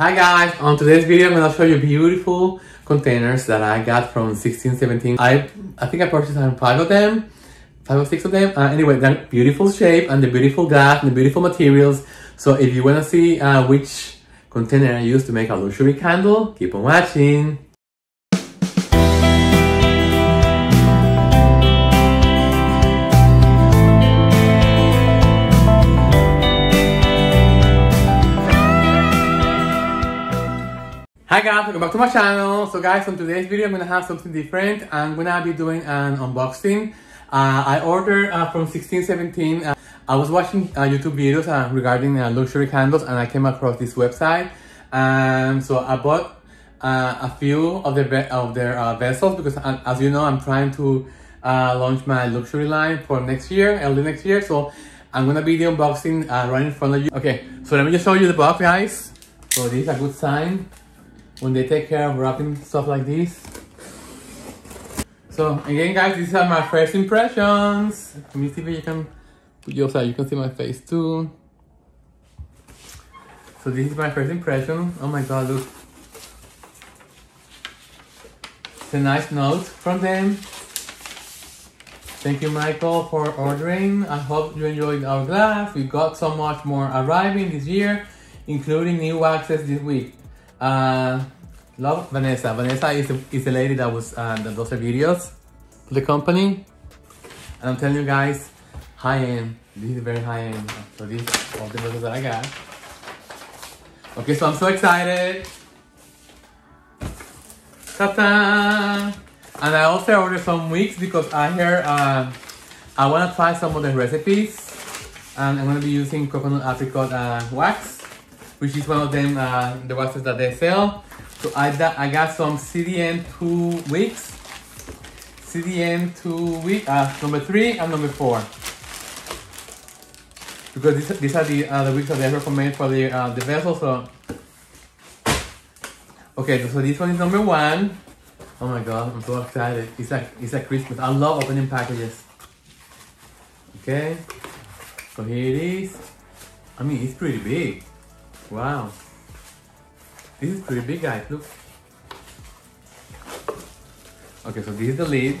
Hi guys, on today's video I'm gonna show you beautiful containers that I got from 1617. I I think I purchased five of them, five or six of them. Uh, anyway, they're beautiful shape and the beautiful glass and the beautiful materials. So if you wanna see uh, which container I used to make a luxury candle, keep on watching. Hi guys, welcome back to my channel. So guys, on today's video, I'm gonna have something different. I'm gonna be doing an unboxing. Uh, I ordered uh, from 1617. Uh, I was watching uh, YouTube videos uh, regarding uh, luxury candles and I came across this website. And so I bought a few of, the of their vessels because as you know, I'm trying to launch my luxury line for next year, early next year. So I'm gonna be the unboxing right in front of you. Okay, so let me just show you the box guys. So this is a good sign when they take care of wrapping stuff like this. So again guys, these are my first impressions. Let me see if you can put yourself, you can see my face too. So this is my first impression. Oh my god, look. It's a nice note from them. Thank you, Michael, for ordering. I hope you enjoyed our glass. We got so much more arriving this year, including new waxes this week. Uh, love Vanessa. Vanessa is the, is the lady that was uh, that does the videos for the company. And I'm telling you guys, high end. This is very high end. So these are all the videos that I got. Okay, so I'm so excited. Ta-da! And I also ordered some wicks because I hear uh, I want to try some of the recipes. And I'm going to be using coconut apricot uh, wax which is one of them, uh, the waxes that they sell. So I, I got some CDN 2 wicks, CDN 2 wick, uh, number 3 and number 4. Because these, these are the, uh, the wicks that they recommend for the, uh, the vessel, so... Okay, so this one is number 1. Oh my god, I'm so excited. It's like, it's like Christmas. I love opening packages. Okay, so here it is. I mean, it's pretty big. Wow. This is pretty big, guys. Look. Okay, so this is the lid.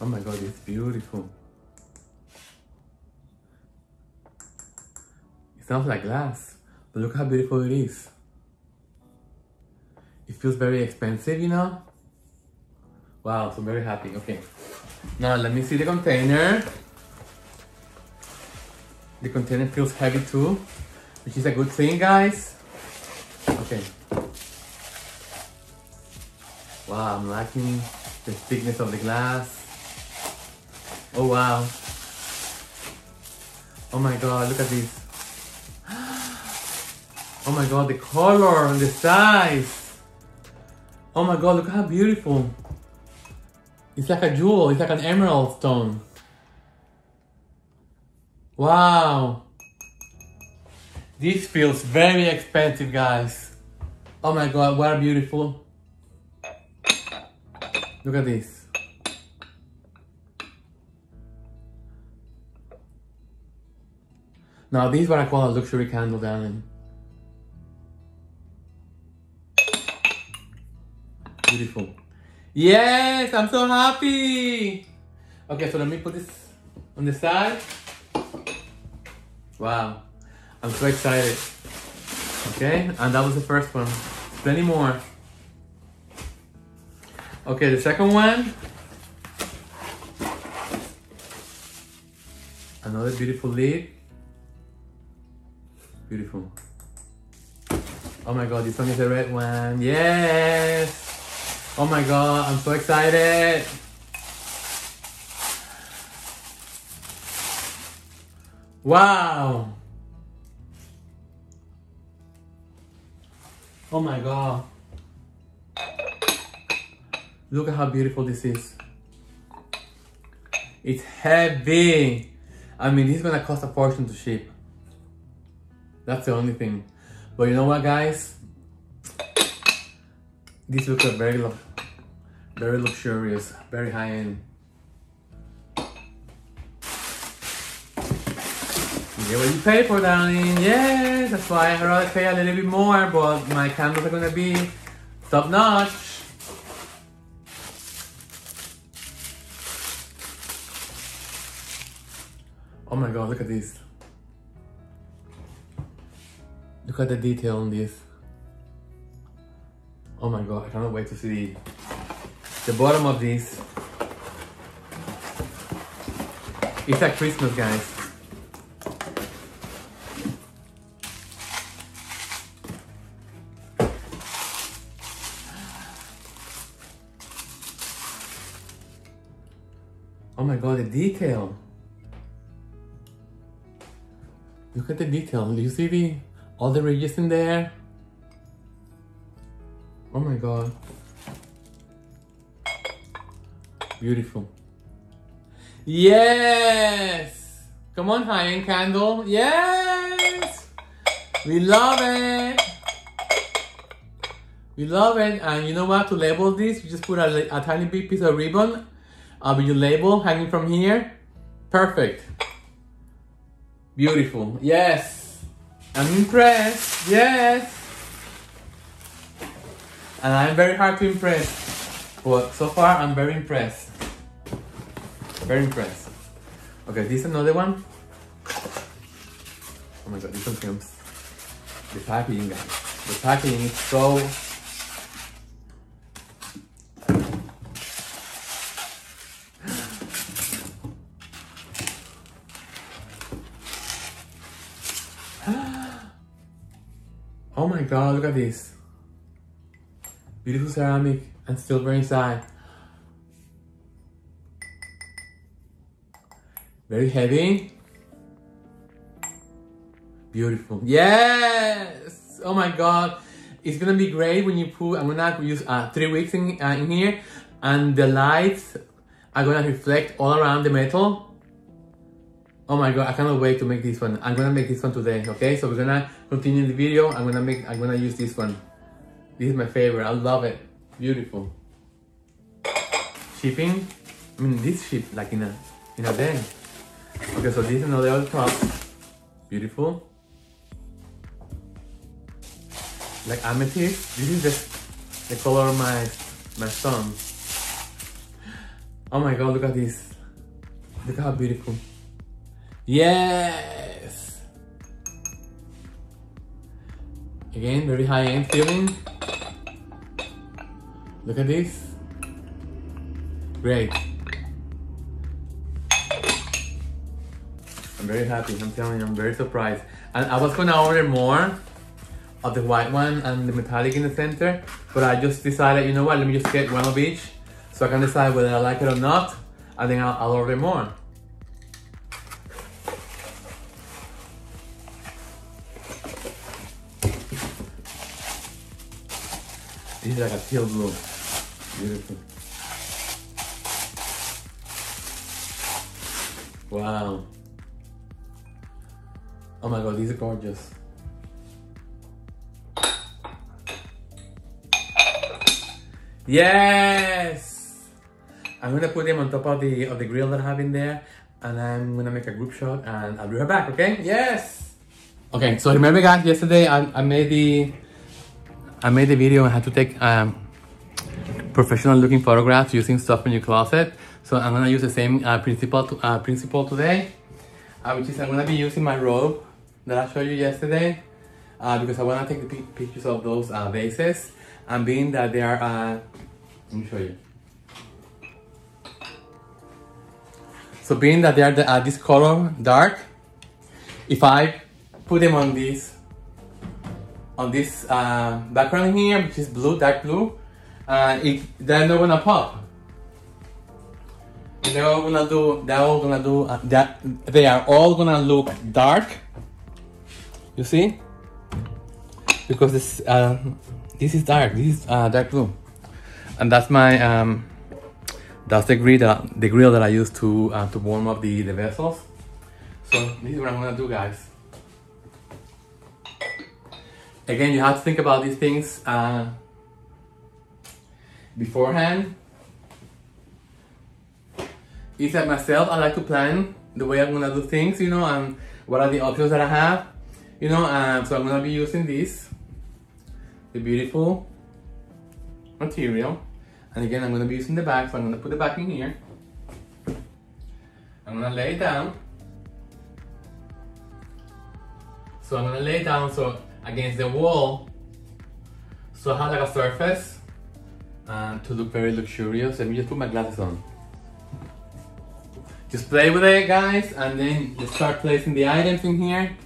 Oh my god, it's beautiful. It sounds like glass, but look how beautiful it is. It feels very expensive, you know? Wow, so very happy. Okay. Now let me see the container. The container feels heavy too, which is a good thing, guys. Okay. Wow, I'm liking the thickness of the glass. Oh, wow. Oh my god, look at this. Oh my god, the color and the size. Oh my god, look how beautiful. It's like a jewel, it's like an emerald stone. Wow. This feels very expensive, guys. Oh my god, what beautiful. Look at this. Now, this is what I call a luxury candle, darling. Beautiful. Yes, I'm so happy. Okay, so let me put this on the side. Wow, I'm so excited. Okay, and that was the first one. Plenty more. Okay, the second one. Another beautiful lid. Beautiful. Oh my god, this one is the red one. Yes! Oh my god, I'm so excited. Wow. Oh my god. Look at how beautiful this is. It's heavy. I mean, this is gonna cost a fortune to ship. That's the only thing. But you know what, guys? This looks very, very luxurious, very high-end. Get what you pay for, darling. Yes, that's why I rather pay a little bit more, but my candles are gonna be top notch. Oh my god, look at this. Look at the detail on this. Oh my god, I cannot wait to see the bottom of this. It's like Christmas, guys. My god, the detail. Look at the detail. Do you see the all the ridges in there? Oh my god. Beautiful. Yes! Come on, high-end candle. Yes! We love it! We love it. And you know what? To label this, you just put a, a tiny big piece of ribbon uh, with your label hanging from here. Perfect. Beautiful. Yes. I'm impressed. Yes. And I'm very hard to impress. But so far, I'm very impressed. Very impressed. Okay, this is another one. Oh my god, this one comes. The packaging, guys. The packaging is so god, look at this. Beautiful ceramic and silver inside. Very heavy. Beautiful. Yes! Oh my god. It's gonna be great when you put, I'm gonna use uh, three wicks in, uh, in here and the lights are gonna reflect all around the metal Oh my god, I cannot wait to make this one. I'm gonna make this one today, okay? So we're gonna continue the video. I'm gonna make, I'm gonna use this one. This is my favorite, I love it. Beautiful. Shipping, I mean this ship like in a, in a day. Okay, so this is another other top. Beautiful. Like amethyst, this is the, the color of my, my stone. Oh my god, look at this. Look how beautiful. Yes! Again, very high-end feeling. Look at this. Great. I'm very happy, I'm telling you, I'm very surprised. And I was gonna order more of the white one and the metallic in the center, but I just decided, you know what, let me just get one of each so I can decide whether I like it or not, and then I'll, I'll order more. Is like a teal blue. Beautiful. Wow. Oh my god, these are gorgeous. Yes! I'm gonna put them on top of the of the grill that I have in there and I'm gonna make a group shot and I'll be right back, okay? Yes! Okay, so remember guys, yesterday I, I made the I made a video on how to take um, professional looking photographs using stuff in your closet. So I'm gonna use the same uh, principle to, uh, principle today, uh, which is I'm gonna be using my robe that I showed you yesterday uh, because I wanna take the pictures of those uh, vases and being that they are, uh, let me show you. So being that they are the, this color dark, if I put them on this on this uh, background here, which is blue, dark blue, uh, it, they're not gonna pop. They're all gonna do, they're all gonna do, uh, that, they are all gonna look dark. You see? Because this, uh, this is dark, this is uh, dark blue. And that's my, um, that's the grill that, the grill that I use to, uh, to warm up the, the vessels. So this is what I'm gonna do guys again, you have to think about these things uh, beforehand. Is that myself, I like to plan the way I'm gonna do things, you know, and what are the options that I have, you know, um, so I'm gonna be using this, the beautiful material. And again, I'm gonna be using the back, so I'm gonna put the back in here. I'm gonna lay it down. So I'm gonna lay it down so against the wall, so I have like a surface and to look very luxurious. Let me just put my glasses on. Just play with it guys and then just start placing the items in here.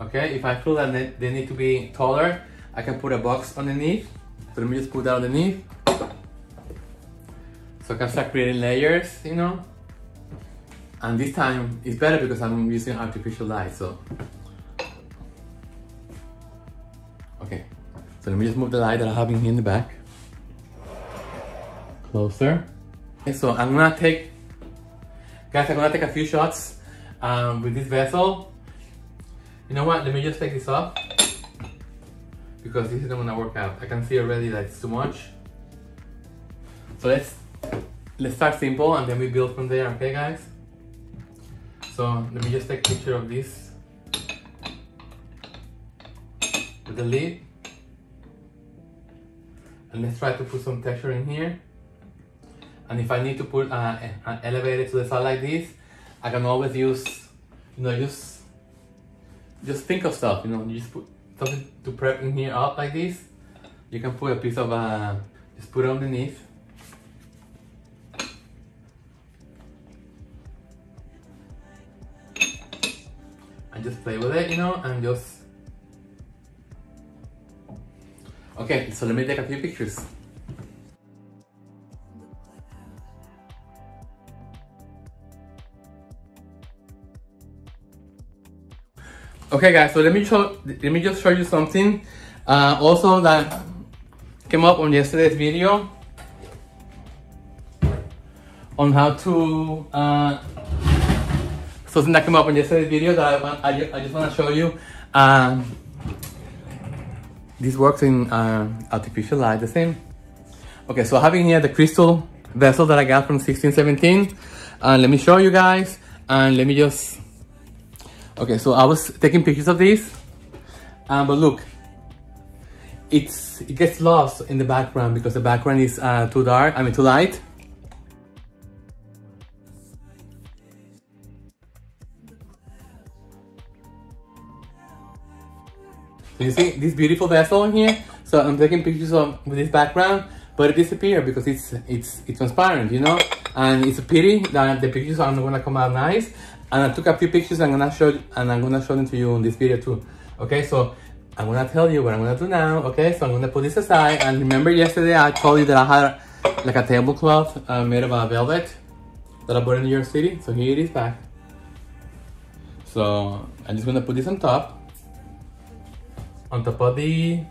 Okay, if I feel that they need to be taller, I can put a box underneath. So let me just put that underneath. So I can start creating layers, you know. And this time it's better because I'm using artificial light, so. Okay, so let me just move the light that I have in the back. Closer. Okay, so I'm gonna take Guys, I'm gonna take a few shots um, with this vessel. You know what, let me just take this off because this isn't gonna work out. I can see already that it's too much. So let's let's start simple and then we build from there, okay guys? So let me just take a picture of this the lid. And let's try to put some texture in here. And if I need to put uh, an elevator to the side like this, I can always use, you know, just just think of stuff, you know, you just put something to prep in here up like this. You can put a piece of, uh, just put it underneath. And just play with it, you know, and just... Okay, so let me take a few pictures. Okay guys, so let me show let me just show you something uh, also that came up on yesterday's video on how to uh, something that came up on yesterday's video that I, I, I just want to show you um, this works in uh, artificial light the same okay so having here the crystal vessel that I got from 1617 uh, let me show you guys and let me just Okay, so I was taking pictures of this, um, but look, it's it gets lost in the background because the background is uh, too dark, I mean too light. You see this beautiful vessel in here? So I'm taking pictures of with this background, but it disappeared because it's it's it's transparent, you know? And it's a pity that the pictures are not gonna come out nice and I took a few pictures I'm gonna show and I'm gonna show them to you in this video too. Okay, so I'm gonna tell you what I'm gonna do now. Okay, so I'm gonna put this aside and remember yesterday I told you that I had like a tablecloth uh, made of velvet that I bought in New York City. So here it is back. So I'm just gonna put this on top, on top of the,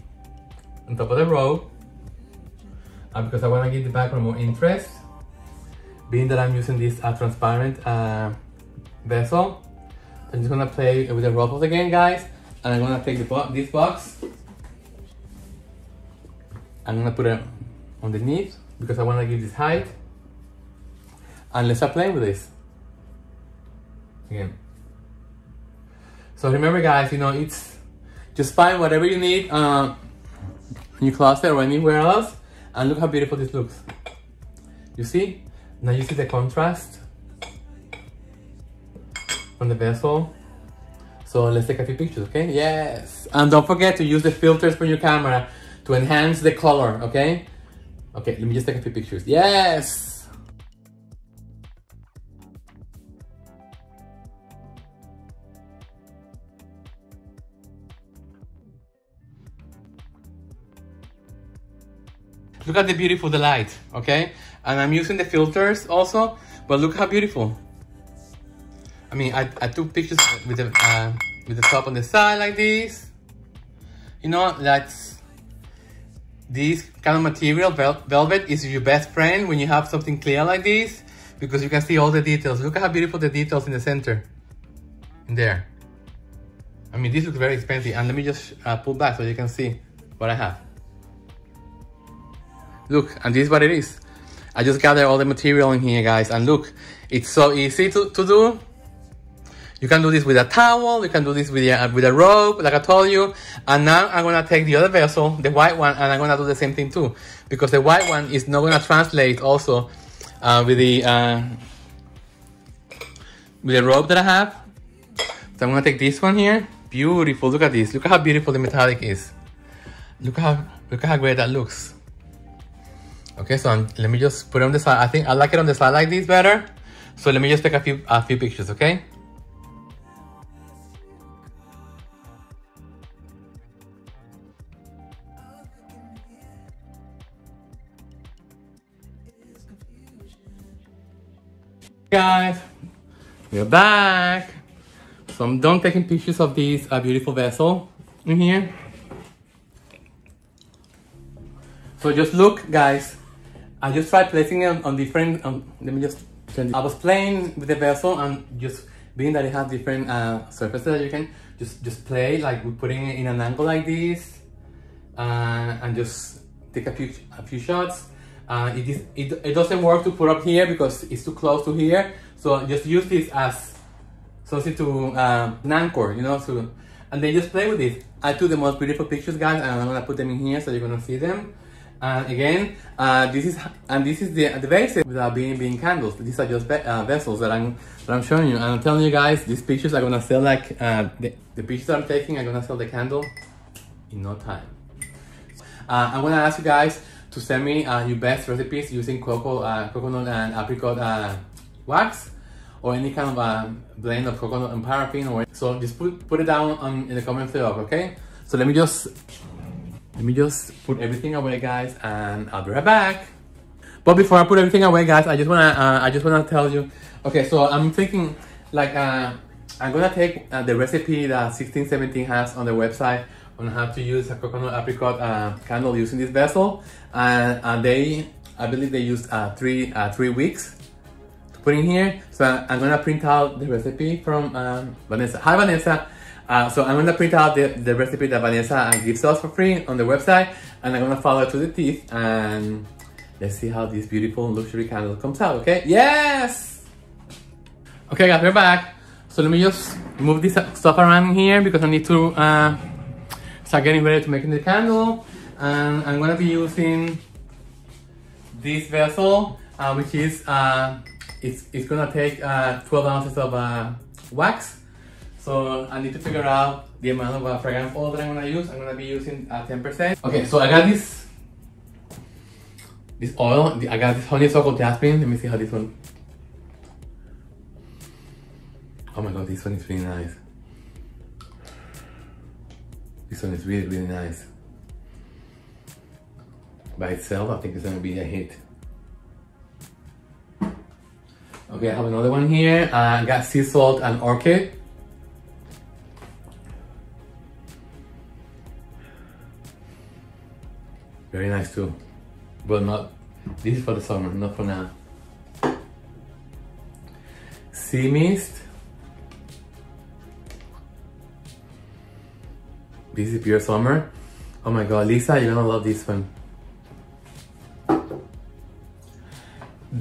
on top of the row, uh, because I wanna give the background more interest. Being that I'm using this uh, transparent uh, vessel. I'm just gonna play with the ruffles again, guys. And I'm gonna take the bo this box. I'm gonna put it underneath because I wanna give this height. And let's start playing with this. Again. So remember guys, you know, it's just find whatever you need uh, in your closet or anywhere else. And look how beautiful this looks. You see? Now you see the contrast from the vessel. So let's take a few pictures, okay? Yes. And don't forget to use the filters from your camera to enhance the color, okay? Okay, let me just take a few pictures. Yes! Look at the beautiful the light, okay? And I'm using the filters also, but look how beautiful. I mean, I, I took pictures with the, uh, with the top on the side like this. You know, that's, this kind of material, vel velvet, is your best friend when you have something clear like this, because you can see all the details. Look at how beautiful the details in the center, in there. I mean, this looks very expensive, and let me just uh, pull back so you can see what I have. Look, and this is what it is. I just gathered all the material in here, guys, and look, It's so easy to, to do. You can do this with a towel, you can do this with a, with a rope, like I told you. And now I'm gonna take the other vessel, the white one, and I'm gonna do the same thing too. Because the white one is not gonna translate also uh, with the uh, with the rope that I have. So I'm gonna take this one here. Beautiful, look at this. Look at how beautiful the metallic is. Look how, look how great that looks. Okay, so I'm, let me just put it on the side. I think I like it on the side like this better. So let me just take a few a few pictures, okay? Guys, we're back. So I'm done taking pictures of this uh, beautiful vessel in here. So just look, guys. I just tried placing it on different. Um, let me just. I was playing with the vessel and just being that it has different uh, surfaces that you can just just play like we're putting it in an angle like this, uh, and just take a few a few shots. Uh, it, is, it, it doesn't work to put up here because it's too close to here. So just use this as something to uh, an anchor, you know, so, and then just play with it. I took the most beautiful pictures, guys, and I'm gonna put them in here so you're gonna see them. And again, uh, this is and this is the the basic without being being candles. These are just uh, vessels that I'm that I'm showing you. And I'm telling you guys, these pictures are gonna sell like uh, the the pictures I'm taking are gonna sell the candle in no time. Uh, I'm gonna ask you guys to send me uh, your best recipes using cocoa, uh, coconut and apricot wax or any kind of blend of coconut and paraffin or so just put, put it down on, in the comment below okay so let me just let me just put everything away guys and I'll be right back. But before I put everything away guys I just wanna uh, I just wanna tell you okay so I'm thinking like uh, I'm gonna take uh, the recipe that 1617 has on the website on how to use a coconut apricot uh, candle using this vessel. And, and they I believe they used uh, three uh, three wicks to put in here. So I'm gonna print out the recipe from um, Vanessa. Hi Vanessa uh, so I'm gonna print out the, the recipe that Vanessa gives us for free on the website and I'm gonna follow it to the teeth and let's see how this beautiful luxury candle comes out okay? Yes! Okay guys we're back. So let me just move this stuff around here because I need to uh, start getting ready to making the candle. And I'm gonna be using this vessel uh, which is uh, it's, it's gonna take uh, 12 ounces of uh, wax so I need to figure out the amount of uh, fragrance oil that I'm gonna use. I'm gonna be using 10% uh, okay so I got this this oil. I got this honeysuckle jasmine. Let me see how this one. Oh my god this one is really nice. This one is really really nice. By itself, I think it's gonna be a hit. Okay, I have another one here. I uh, got sea salt and orchid. Very nice too. But not, this is for the summer, not for now. Sea mist. This is pure summer. Oh my god, Lisa, you're gonna love this one.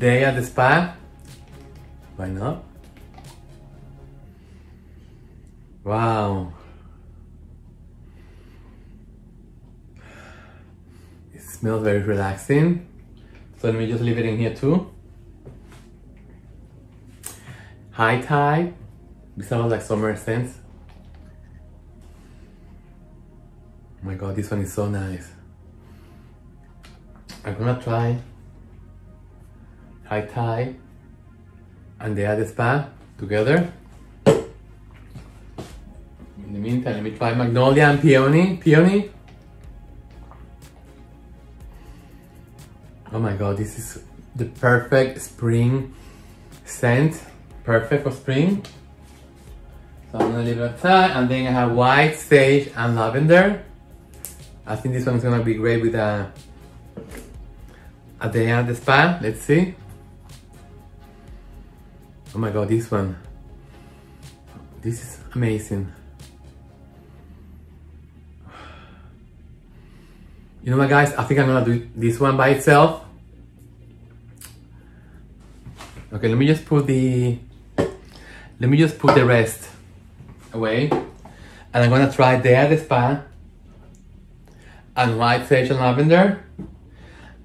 day at the spa? Why not? Wow. It smells very relaxing. So let me just leave it in here too. High tide. This smells like summer scents. Oh my god, this one is so nice. I'm gonna try High Tide and the other spa together. In the meantime, let me try Magnolia and Peony. Peony. Oh my god, this is the perfect spring scent. Perfect for spring. So I'm gonna leave it aside. And then I have white, sage, and lavender. I think this one's gonna be great with a, a day at the spa. Let's see. Oh my god, this one. This is amazing. You know what guys, I think I'm gonna do this one by itself. Okay, let me just put the, let me just put the rest away. And I'm gonna try at the Spa and White Sage and Lavender.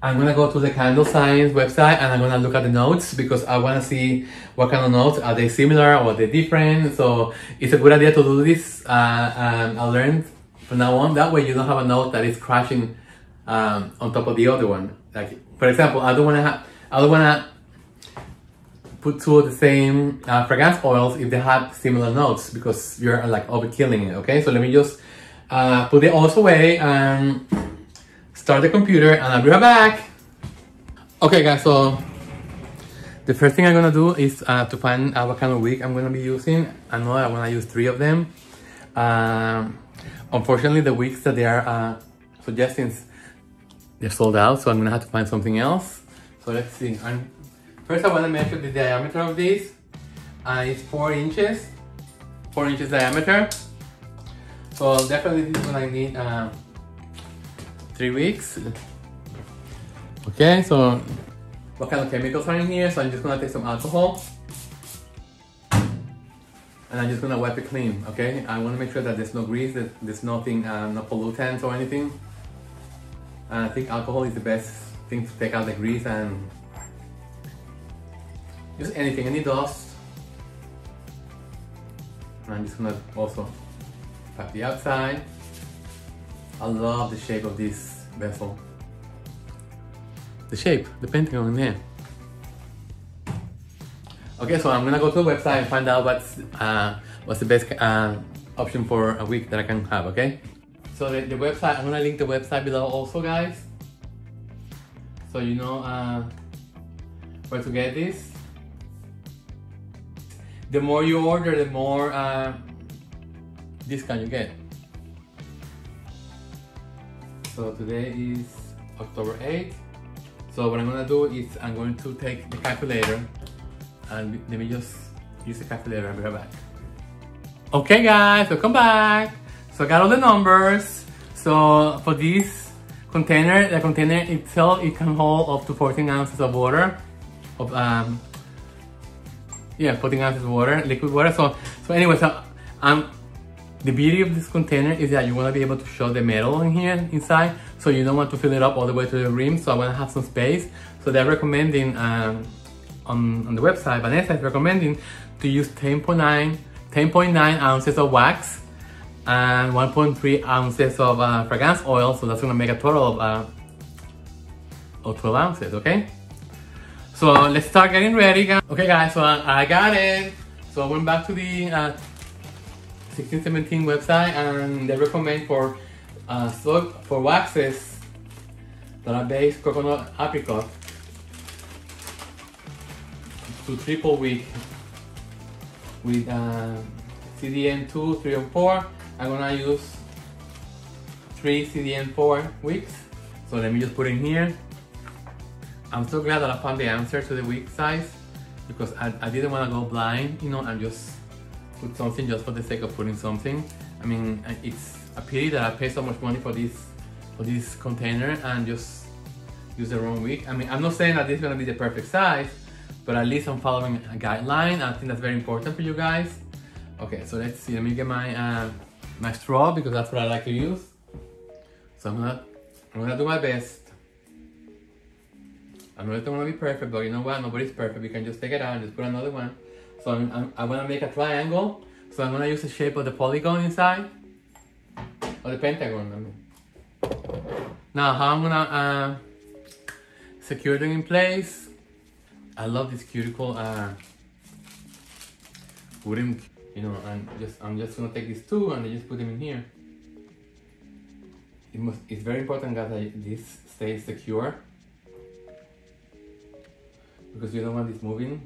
I'm gonna go to the Candle Science website and I'm gonna look at the notes because I wanna see what kind of notes are they similar or are they different. So it's a good idea to do this. Uh, um, I learned from now on. That way you don't have a note that is crashing um, on top of the other one. Like for example, I don't wanna have, I don't wanna put two of the same uh, fragrance oils if they have similar notes because you're like overkilling it. Okay, so let me just uh, put the oils away and start the computer and I'll be right back. Okay guys, so the first thing I'm gonna do is uh, to find out what kind of wick I'm gonna be using. I know I wanna use three of them. Um, unfortunately, the wicks that they are uh, suggesting, they're sold out, so I'm gonna have to find something else. So let's see. I'm, first I wanna measure the diameter of this. Uh, it's four inches, four inches diameter. So definitely this one I need uh, three wicks. Okay, so what kind of chemicals are in here? So I'm just gonna take some alcohol and I'm just gonna wipe it clean, okay? I wanna make sure that there's no grease, that there's nothing, uh, no pollutants or anything. And I think alcohol is the best thing to take out the grease and just anything, any dust. And I'm just gonna also pat the outside. I love the shape of this vessel. The shape, the pentagon there. Okay, so I'm gonna go to the website and find out what's uh, what's the best uh, option for a wick that I can have, okay? So the, the website, I'm gonna link the website below also, guys. So you know uh, where to get this. The more you order, the more uh, discount you get. So today is October 8th. So what I'm gonna do is I'm going to take the calculator and let me just use the calculator. I'll be right back. Okay guys, welcome back. So I got all the numbers. So for this container, the container itself, it can hold up to 14 ounces of water. Of um, yeah, 14 ounces of water, liquid water. So so anyway, so um, the beauty of this container is that you want to be able to show the metal in here inside. So you don't want to fill it up all the way to the rim. So I want to have some space. So they're recommending um, on, on the website, Vanessa is recommending to use 10.9 10.9 ounces of wax and 1.3 ounces of uh, fragrance oil. So that's gonna make a total of, uh, of 12 ounces, okay? So let's start getting ready, guys. Okay guys, so I, got it. So I went back to the uh, 1617 website and they recommend for uh, so for waxes that are based coconut apricot to triple wick with uh, CDN 2, 3, and 4. I'm gonna use three CDN 4 wicks. So let me just put in here. I'm so glad that I found the answer to the wick size because I, I didn't want to go blind, you know, and just put something just for the sake of putting something. I mean, it's a pity that I paid so much money for this for this container and just use the wrong wick. I mean, I'm not saying that this is gonna be the perfect size, but at least I'm following a guideline. I think that's very important for you guys. Okay, so let's see. Let me get my uh, my straw because that's what I like to use. So I'm gonna I'm gonna do my best. I know it's not want to be perfect, but you know what? Nobody's perfect. We can just take it out and just put another one. So I'm, I'm, I want to make a triangle. So I'm gonna use the shape of the polygon inside, or the pentagon. I mean. Now how I'm gonna uh, secure them in place. I love this cuticle uh, wooden, you know, and just I'm just gonna take these two and I just put them in here. It must, it's very important guys that this stays secure because you don't want it moving.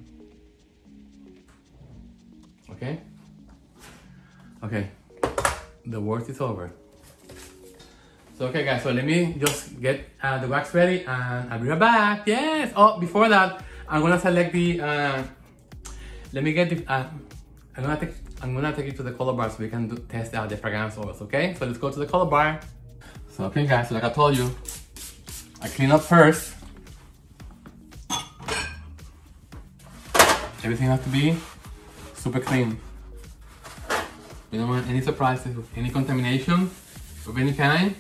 Okay? Okay, the work is over. So okay guys, so let me just get uh, the wax ready and I'll be right back. Yes! Oh, before that, I'm gonna select the, uh, let me get the, uh, I'm gonna take, I'm gonna take it to the color bar so we can do, test out the fragrance oils, okay? So let's go to the color bar. So okay guys, so like I told you, I clean up first. Everything has to be super clean. You don't want any surprises any contamination of any kind.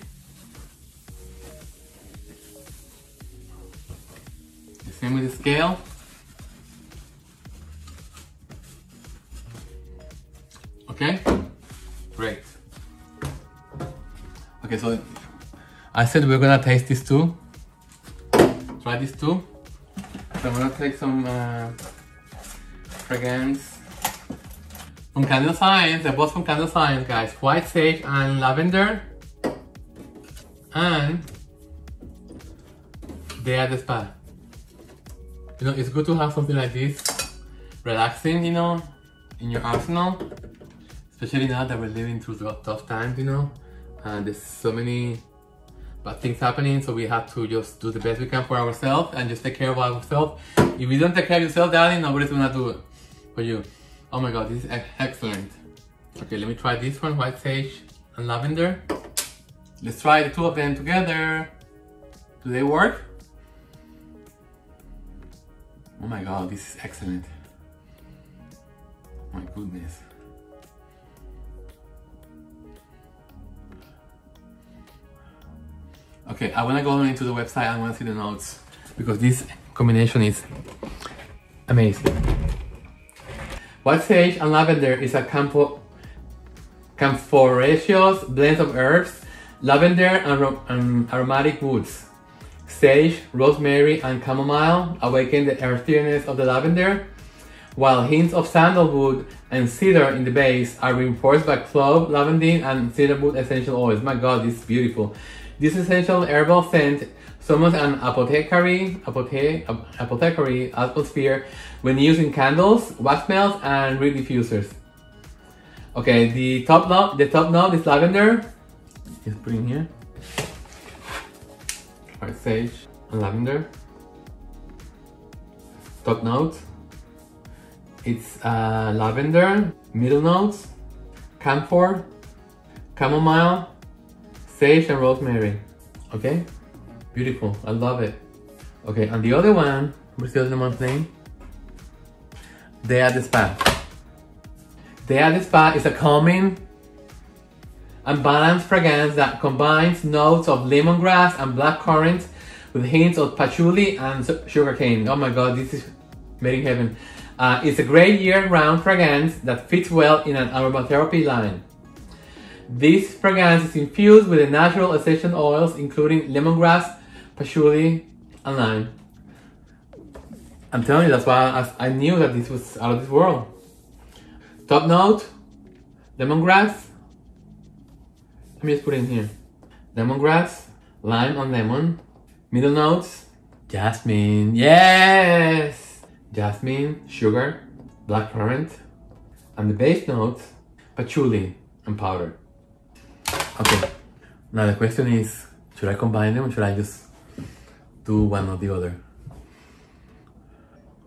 The same with the scale. Okay, great. Okay, so I said we're gonna taste this too. Try this too. So I'm gonna take some uh, fragrance from Candle Science. They're both from Candle Science, guys. White sage and lavender. And they are the spa. You know, it's good to have something like this, relaxing, you know, in your arsenal. Especially now that we're living through tough times, you know. And there's so many bad things happening, so we have to just do the best we can for ourselves and just take care of ourselves. If we don't take care of yourself, darling, nobody's gonna do it for you. Oh my god, this is excellent. Okay, let me try this one, white sage and lavender. Let's try the two of them together. Do they work? Oh my god, this is excellent. My goodness. Okay, I wanna go into the website I wanna see the notes because this combination is amazing. White sage and lavender is a camphoraceous blend of herbs, lavender and, and aromatic woods. Sage, rosemary, and chamomile awaken the earthiness of the lavender, while hints of sandalwood and cedar in the base are reinforced by clove, lavandin, and cedarwood essential oils. My god, this is beautiful. This essential herbal scent summons an apothecary, apothe, apothecary atmosphere when using candles, wax melts, and reed diffusers. Okay, the top note, the top note is lavender. Just put in here. White sage and lavender. Top note. It's uh, lavender. Middle notes. Camphor. Chamomile sage and rosemary. Okay? Beautiful. I love it. Okay, and the other one, what's the other one's name? Day at the Spa. Day at the Spa is a calming and balanced fragrance that combines notes of lemongrass and blackcurrant with hints of patchouli and sugarcane. Oh my god, this is made in heaven. Uh, it's a great year-round fragrance that fits well in an aromatherapy line. This fragrance is infused with the natural essential oils including lemongrass, patchouli, and lime. I'm telling you, that's why I, I knew that this was out of this world. Top note, lemongrass. Let me just put it in here. Lemongrass, lime on lemon. Middle notes, jasmine. Yes! Jasmine, sugar, blackcurrant. And the base notes, patchouli and powder. Okay, now the question is, should I combine them or should I just do one or the other?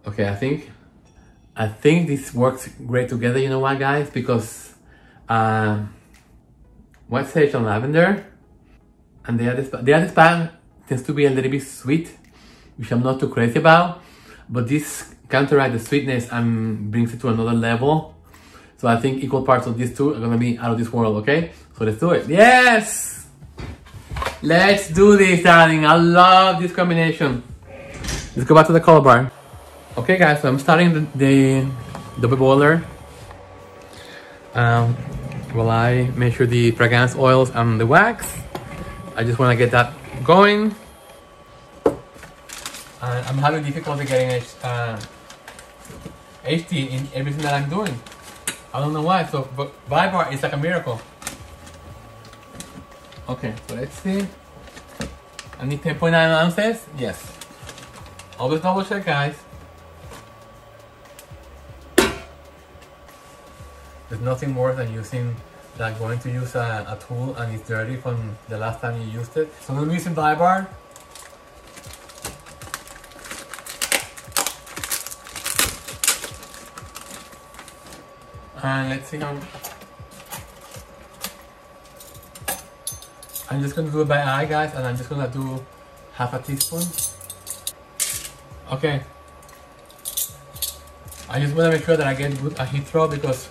Okay, I think, I think this works great together, you know why guys? Because uh, white sage and lavender and the other, the other span tends to be a little bit sweet, which I'm not too crazy about, but this counteracts the sweetness and brings it to another level. So I think equal parts of these two are gonna be out of this world, okay? So let's do it. Yes! Let's do this, darling. I love this combination. Let's go back to the color bar. Okay, guys, so I'm starting the, the double boiler. Um, while I measure the fragrance oils and the wax. I just want to get that going. And I'm having difficulty getting uh, HD in everything that I'm doing. I don't know why, so but Vybar is like a miracle. Okay, so let's see. I need 10.9 ounces? Yes. Always double check, guys. There's nothing worse than using, like going to use a, a tool and it's dirty from the last time you used it. So I'm gonna be using Vybar. And let's see how I'm just gonna do it by eye guys and I'm just gonna do half a teaspoon. Okay. I just want to make sure that I get good a heat throw because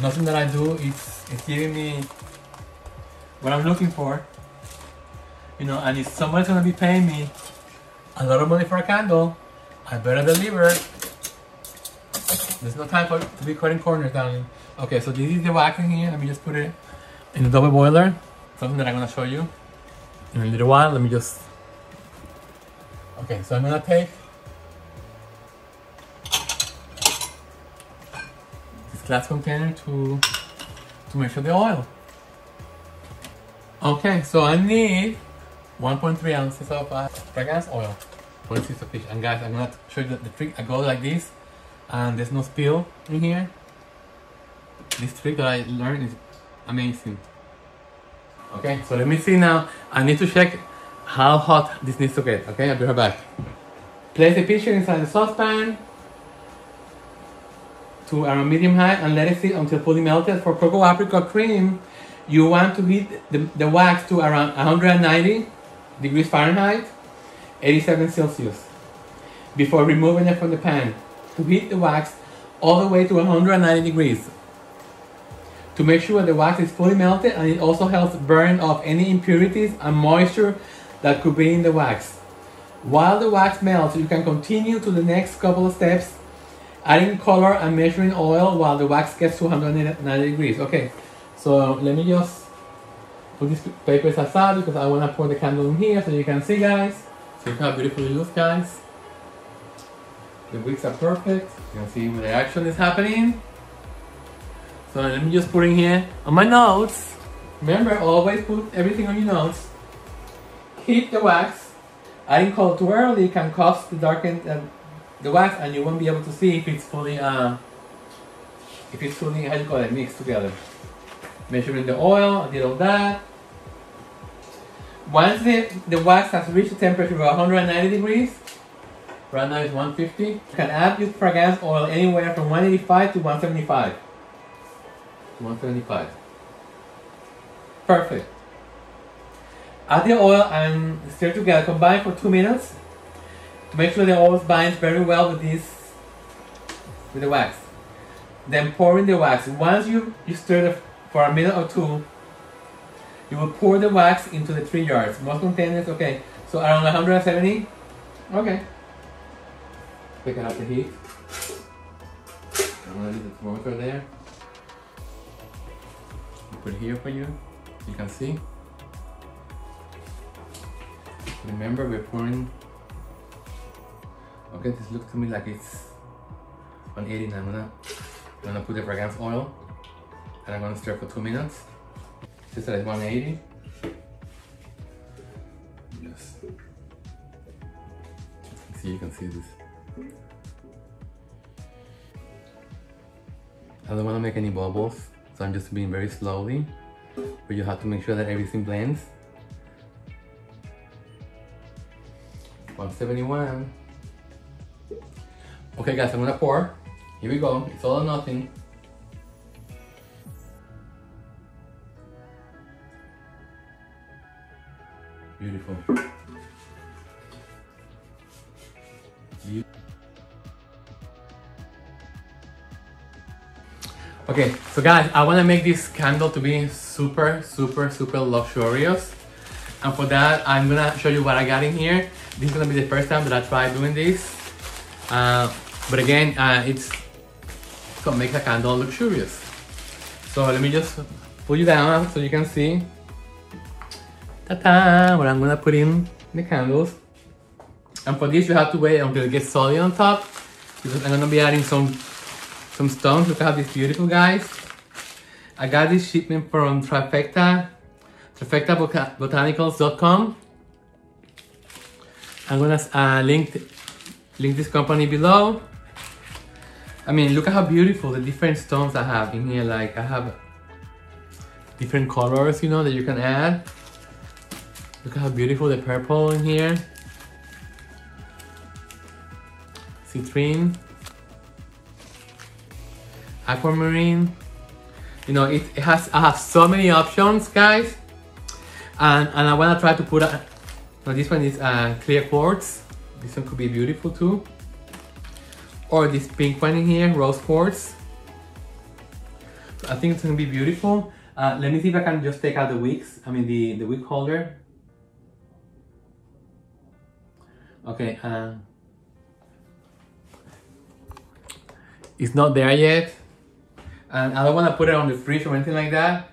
nothing that I do is, is giving me what I'm looking for. You know, and if somebody's gonna be paying me a lot of money for a candle, I better deliver. There's no time for to be cutting corners, darling. Okay, so this is the wax in here. Let me just put it in the double boiler. Something that I'm gonna show you in a little while. Let me just. Okay, so I'm gonna take this glass container to to measure the oil. Okay, so I need 1.3 ounces of uh, fragrance oil. One piece of fish. And guys, I'm gonna show you the, the trick. I go like this, and there's no spill in here. This trick that I learned is amazing. Okay, so let me see now. I need to check how hot this needs to get. Okay, I'll be right back. Place the pitcher inside the saucepan to around medium high and let it sit until fully melted. For cocoa apricot cream, you want to heat the, the wax to around 190 degrees Fahrenheit, 87 Celsius, before removing it from the pan. To heat the wax all the way to 190 degrees. To make sure the wax is fully melted and it also helps burn off any impurities and moisture that could be in the wax. While the wax melts, you can continue to the next couple of steps, adding color and measuring oil while the wax gets to 190 degrees. Okay, so let me just put these papers aside because I want to pour the candle in here so you can see guys. See how beautiful it looks guys. The wicks are perfect. You can see where the action is happening. So let me just put in here on my notes. Remember, always put everything on your notes. Heat the wax. Adding color too early can cause the darken uh, the wax and you won't be able to see if it's fully, uh, if it's fully, how you call it, mixed together. Measuring the oil, I did all that. Once the, the wax has reached a temperature of 190 degrees, right now it's 150, you can add your fragrance oil anywhere from 185 to 175. 175. Perfect. Add the oil and stir together. Combine for two minutes to make sure the oil binds very well with this, with the wax. Then pour in the wax. Once you, you stir the, for a minute or two, you will pour the wax into the three yards. Most containers, okay. So around 170. Okay. Pick up the heat. I'm gonna leave the thermometer there. Put here for you. You can see. Remember, we're pouring. Okay, this looks to me like it's 180. I'm gonna, I'm gonna put the fragrance oil, and I'm gonna stir for two minutes. This is 180. Yes. See, you can see this. I don't want to make any bubbles, so I'm just being very slowly. But you have to make sure that everything blends. 171. Okay guys, I'm gonna pour. Here we go. It's all or nothing. Beautiful. You Okay, so guys, I want to make this candle to be super, super, super luxurious. And for that, I'm gonna show you what I got in here. This is gonna be the first time that I try doing this. Uh, but again, uh, it's gonna make the candle luxurious. So let me just put you down so you can see. Ta-ta! What I'm gonna put in the candles. And for this, you have to wait until it gets solid on top because I'm gonna be adding some some stones. Look at these beautiful guys. I got this shipment from Trifecta, trifectabotanicals.com. I'm gonna uh, link link this company below. I mean, look at how beautiful the different stones I have in here. Like I have different colors, you know, that you can add. Look at how beautiful the purple in here. Citrine. Aquamarine. You know, it, it has I have so many options, guys. And, and I wanna try to put a, no, this one is uh, clear quartz. This one could be beautiful too. or this pink one in here, rose quartz. So I think it's gonna be beautiful. Uh, let me see if I can just take out the wicks, I mean the, the wick holder. Okay, uh, it's not there yet. And I don't wanna put it on the fridge or anything like that.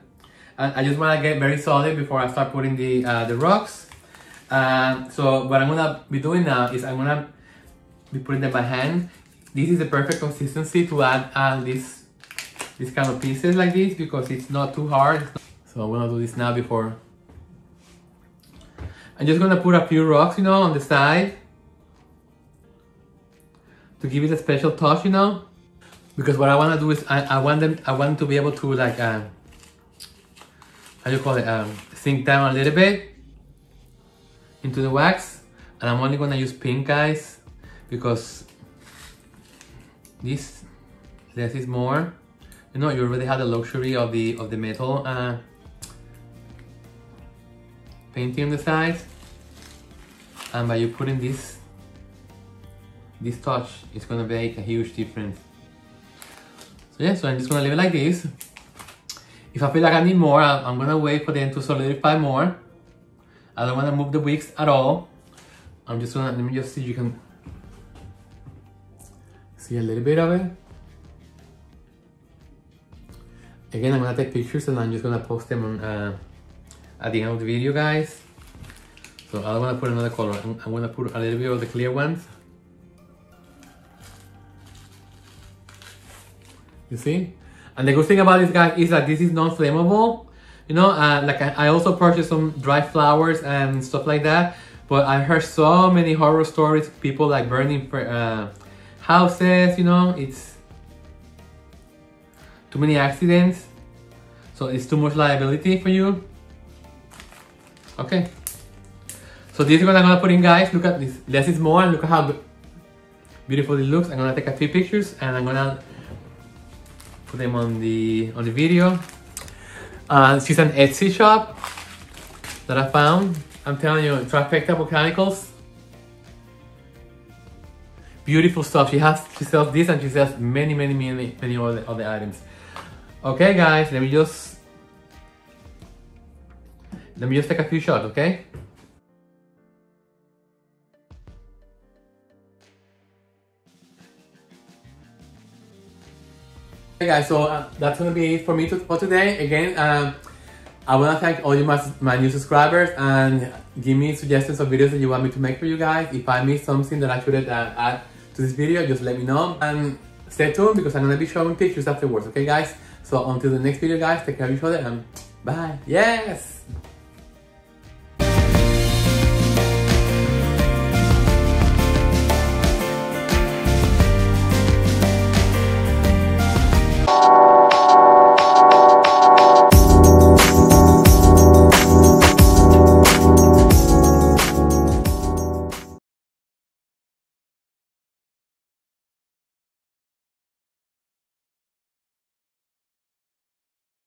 And I just wanna get very solid before I start putting the, uh, the rocks. Uh, so what I'm gonna be doing now is I'm gonna be putting them by hand. This is the perfect consistency to add uh, this, this kind of pieces like this because it's not too hard. So I'm gonna do this now before. I'm just gonna put a few rocks, you know, on the side to give it a special touch, you know. Because what I wanna do is I, I want them, I want to be able to like, um, how do you call it, um, sink down a little bit into the wax. And I'm only gonna use pink guys because this less is more. You know, you already have the luxury of the of the metal uh, painting on the sides, and by you putting this this touch, it's gonna make a huge difference. So yeah, so I'm just gonna leave it like this. If I feel like I need more, I'm gonna wait for them to solidify more. I don't wanna move the wicks at all. I'm just gonna, let me just see if you can see a little bit of it. Again, I'm gonna take pictures and I'm just gonna post them on uh, at the end of the video, guys. So I don't wanna put another color. I'm, I'm gonna put a little bit of the clear ones. You see? And the good thing about this guy is that this is non-flammable. You know, uh, like I, I also purchased some dry flowers and stuff like that. But I heard so many horror stories, people like burning uh, houses, you know, it's too many accidents. So it's too much liability for you. Okay. So this is what I'm gonna put in guys. Look at this. Less is more. Look at how beautiful it looks. I'm gonna take a few pictures and I'm gonna put them on the on the video. Uh, she's an Etsy shop that I found. I'm telling you, Trifecta Botanicals. Beautiful stuff. She has she sells this and she sells many, many, many, many other, other items. Okay guys, let me just let me just take a few shots, okay? Hey guys, so uh, that's gonna be it for me to, for today. Again, um, I wanna thank all you my, my new subscribers and give me suggestions of videos that you want me to make for you guys. If I missed something that I should uh, add to this video, just let me know. And stay tuned because I'm gonna be showing pictures afterwards, okay guys? So until the next video guys, take care of each other and bye. Yes! you